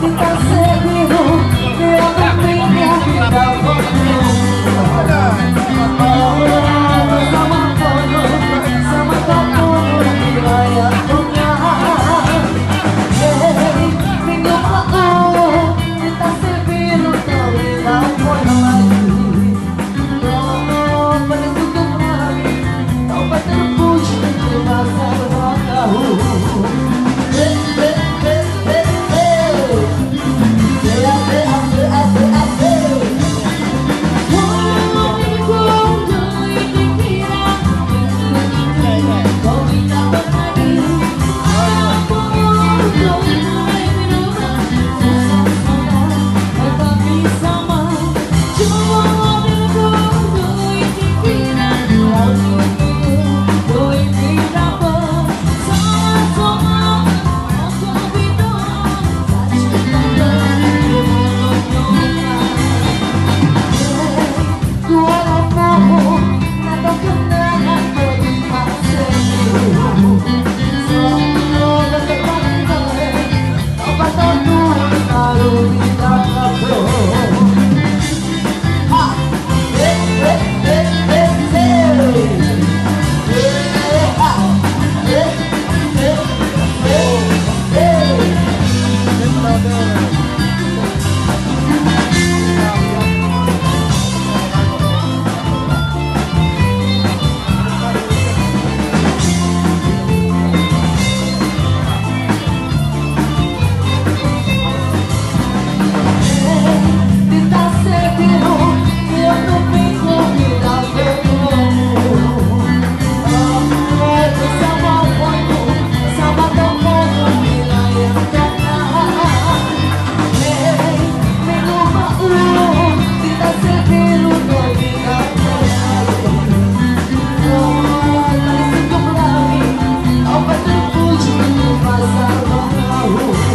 你告诉我。Whoa. Thank you.